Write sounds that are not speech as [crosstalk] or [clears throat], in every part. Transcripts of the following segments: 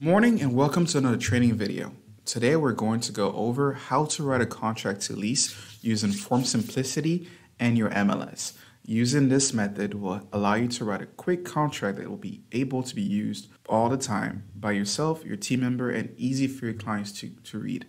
Morning and welcome to another training video. Today we're going to go over how to write a contract to lease using Form Simplicity and your MLS. Using this method will allow you to write a quick contract that will be able to be used all the time by yourself, your team member, and easy for your clients to, to read.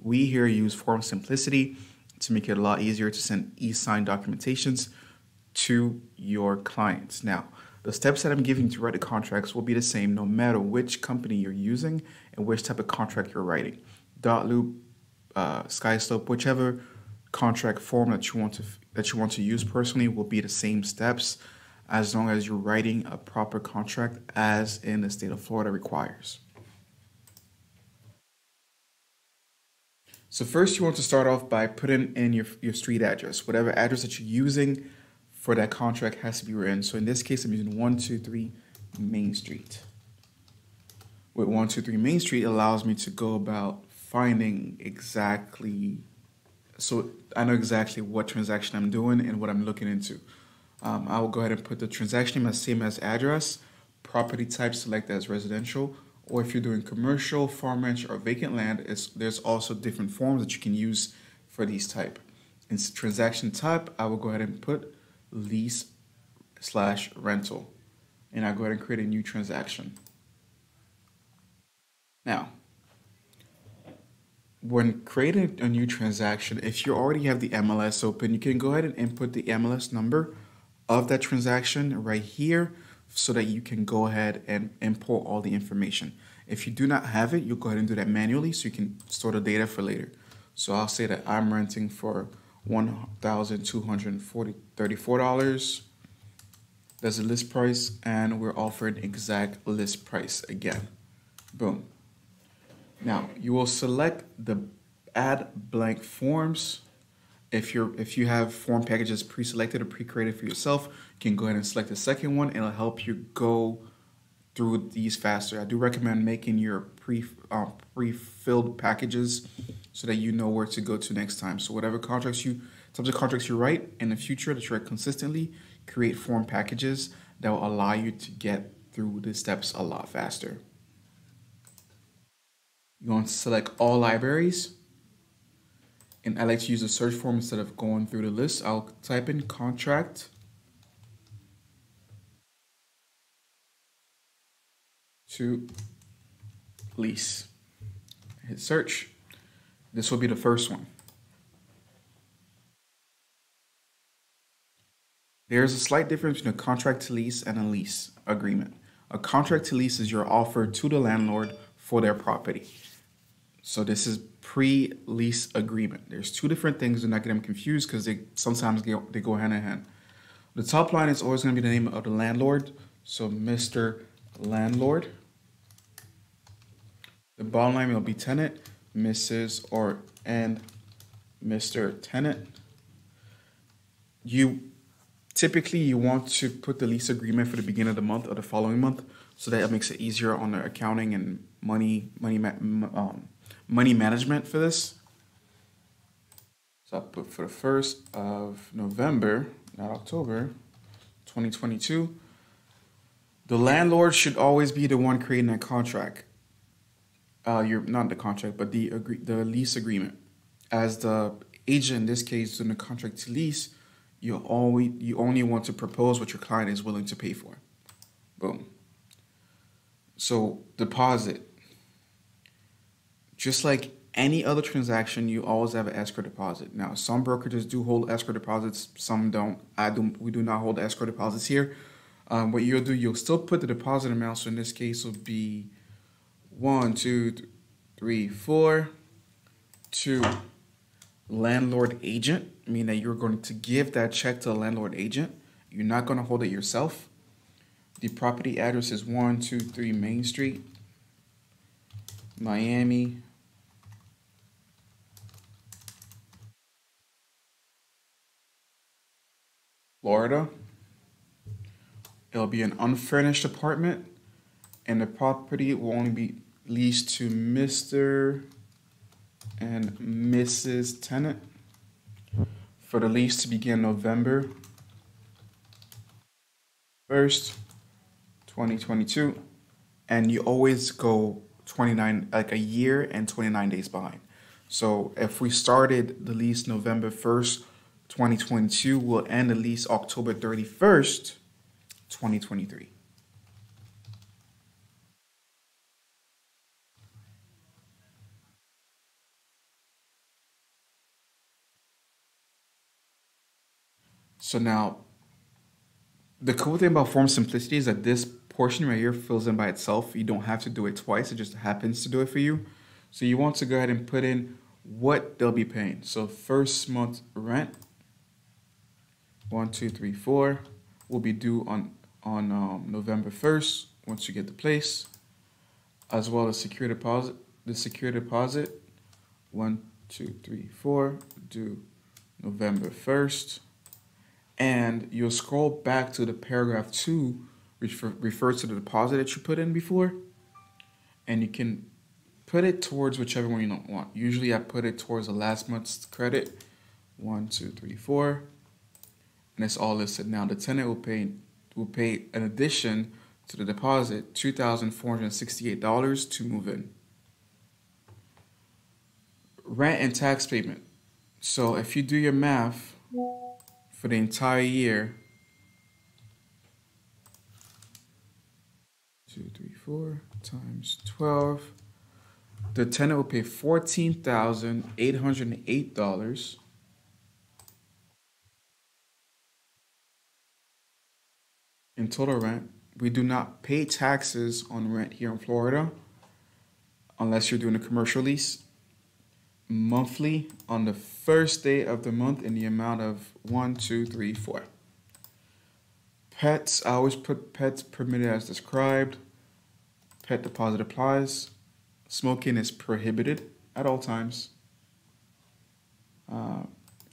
We here use Form Simplicity to make it a lot easier to send e-sign documentations to your clients. Now, the steps that I'm giving to write the contracts will be the same no matter which company you're using and which type of contract you're writing. Dotloop, uh, SkySlope, whichever contract form that you want to that you want to use personally will be the same steps as long as you're writing a proper contract as in the state of Florida requires. So first you want to start off by putting in your, your street address, whatever address that you're using for that contract has to be written. So in this case, I'm using 123 Main Street. With 123 Main Street allows me to go about finding exactly, so I know exactly what transaction I'm doing and what I'm looking into. Um, I will go ahead and put the transaction name as same as address, property type select as residential, or if you're doing commercial, farm ranch, or vacant land, there's also different forms that you can use for these type. In transaction type, I will go ahead and put lease slash rental. And I go ahead and create a new transaction. Now, when creating a new transaction, if you already have the MLS open, you can go ahead and input the MLS number of that transaction right here so that you can go ahead and import all the information. If you do not have it, you'll go ahead and do that manually so you can store the data for later. So I'll say that I'm renting for $1,234. That's the list price, and we're offering exact list price again. Boom. Now you will select the add blank forms. If you're if you have form packages pre-selected or pre-created for yourself, you can go ahead and select the second one, it'll help you go through these faster. I do recommend making your pre uh, pre-filled packages so that you know where to go to next time. So whatever contracts you types of contracts you write in the future that you write consistently, create form packages that will allow you to get through the steps a lot faster. You want to select all libraries. And I like to use the search form instead of going through the list. I'll type in contract. To lease. Hit search. This will be the first one. There is a slight difference between a contract to lease and a lease agreement. A contract to lease is your offer to the landlord for their property. So this is pre-lease agreement. There's two different things. Do not get them confused because they sometimes get, they go hand in hand. The top line is always going to be the name of the landlord. So Mr. Landlord. The bottom line will be tenant, Mrs. or and Mr. Tenant. You typically you want to put the lease agreement for the beginning of the month or the following month so that it makes it easier on the accounting and money money um, money management for this. So I'll put for the first of November, not October, 2022. The landlord should always be the one creating that contract uh, you're not the contract, but the agree, the lease agreement. As the agent in this case in the contract to lease, you always you only want to propose what your client is willing to pay for. Boom. So deposit. Just like any other transaction, you always have an escrow deposit. Now, some brokerages do hold escrow deposits, some don't. I do. We do not hold escrow deposits here. Um, what you'll do, you'll still put the deposit amount. So in this case, will be one, two, three, four. Two, landlord agent, meaning that you're going to give that check to a landlord agent. You're not going to hold it yourself. The property address is 123 Main Street, Miami. Florida. It'll be an unfurnished apartment, and the property will only be leased to Mr. and Mrs. Tenant for the lease to begin November 1st, 2022. And you always go 29 like a year and 29 days behind. So if we started the lease November 1st, 2022, we'll end the lease October 31st, 2023. So now, the cool thing about form simplicity is that this portion right here fills in by itself. You don't have to do it twice. It just happens to do it for you. So you want to go ahead and put in what they'll be paying. So first month rent, one, two, three, four, will be due on on um, November 1st once you get the place, as well as secure deposit. The secure deposit, one, two, three, four, due November 1st and you'll scroll back to the paragraph two, which refers to the deposit that you put in before, and you can put it towards whichever one you don't want. Usually I put it towards the last month's credit, one, two, three, four, and it's all listed. Now the tenant will pay will pay an addition to the deposit, two thousand four hundred sixty-eight dollars to move in. Rent and tax payment. So if you do your math, for the entire year. Two, three, four times 12. The tenant will pay $14,808 in total rent. We do not pay taxes on rent here in Florida unless you're doing a commercial lease monthly on the first day of the month in the amount of one, two, three, four. Pets, I always put pets permitted as described. Pet deposit applies. Smoking is prohibited at all times. Uh,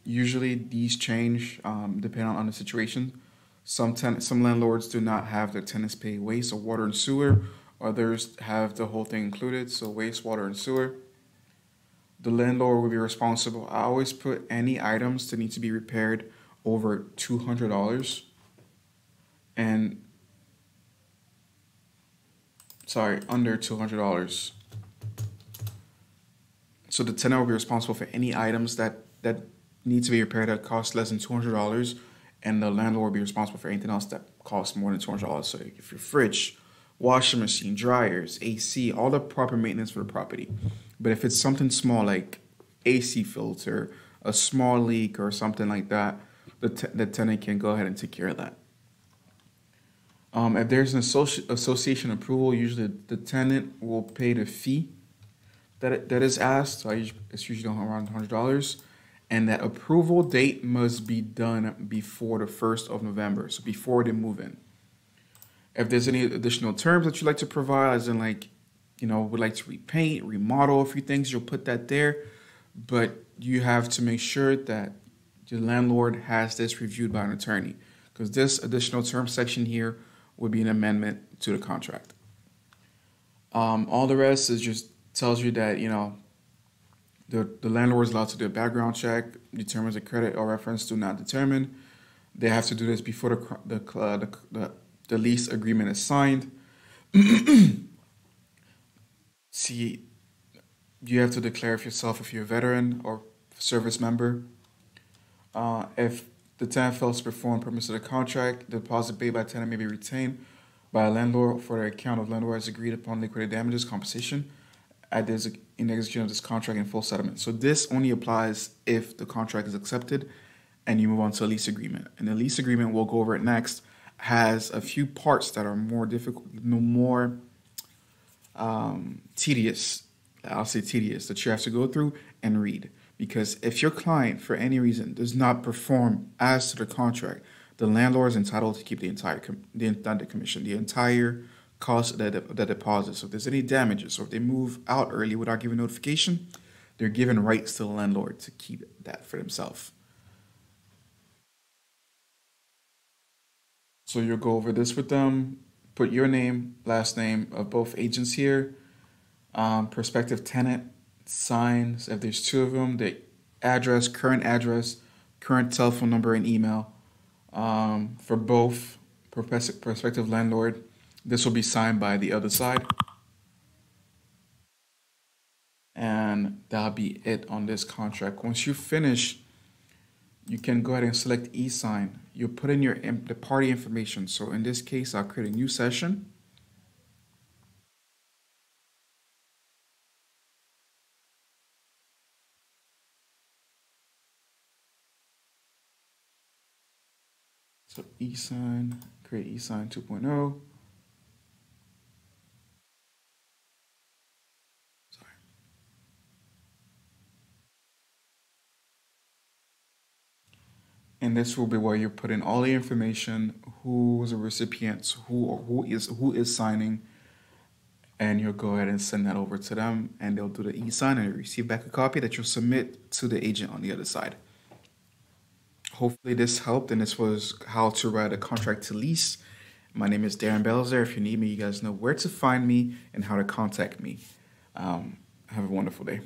usually these change um, depending on the situation. Some ten- some landlords do not have their tenants pay waste or water and sewer. Others have the whole thing included, so waste, water, and sewer the landlord will be responsible. I always put any items that need to be repaired over two hundred dollars, and sorry, under two hundred dollars. So the tenant will be responsible for any items that that need to be repaired that cost less than two hundred dollars, and the landlord will be responsible for anything else that costs more than two hundred dollars. So if your fridge, washing machine, dryers, AC, all the proper maintenance for the property. But if it's something small like AC filter, a small leak, or something like that, the, t- the tenant can go ahead and take care of that. Um, if there's an associ- association approval, usually the tenant will pay the fee that it, that is asked. So it's usually around hundred dollars, and that approval date must be done before the first of November, so before they move in. If there's any additional terms that you'd like to provide, as in like you know, would like to repaint, remodel a few things, you'll put that there. But you have to make sure that your landlord has this reviewed by an attorney because this additional term section here would be an amendment to the contract. Um, all the rest is just tells you that, you know, the, the landlord is allowed to do a background check, determines a credit or reference do not determine. They have to do this before the, the, uh, the, the, the lease agreement is signed. [clears throat] see you have to declare yourself if you're a veteran or service member. Uh, if the tenant fails to perform purpose of the contract, the deposit paid by tenant may be retained by a landlord for the account of landlord as agreed upon liquidated damages compensation at this in execution of this contract in full settlement. So this only applies if the contract is accepted and you move on to a lease agreement. And the lease agreement, we'll go over it next, has a few parts that are more difficult, no more um, tedious. I'll say tedious that you have to go through and read. Because if your client, for any reason, does not perform as to the contract, the landlord is entitled to keep the entire the, the commission, the entire cost of the, the deposit. So if there's any damages or if they move out early without giving notification, they're given rights to the landlord to keep that for themselves. So you'll go over this with them put your name, last name of both agents here, um, prospective tenant, signs, if there's two of them, the address, current address, current telephone number, and email um, for both prospective landlord. This will be signed by the other side. And that'll be it on this contract. Once you finish, you can go ahead and select e-sign. You put in your the party information. So in this case, I'll create a new session. So e-sign, create e-sign 2.0. and this will be where you put in all the information, who's the recipients, who or who is who is signing, and you'll go ahead and send that over to them, and they'll do the e-sign and receive back a copy that you'll submit to the agent on the other side. Hopefully this helped, and this was how to write a contract to lease. My name is Darren Belzer. If you need me, you guys know where to find me and how to contact me. Um, have a wonderful day.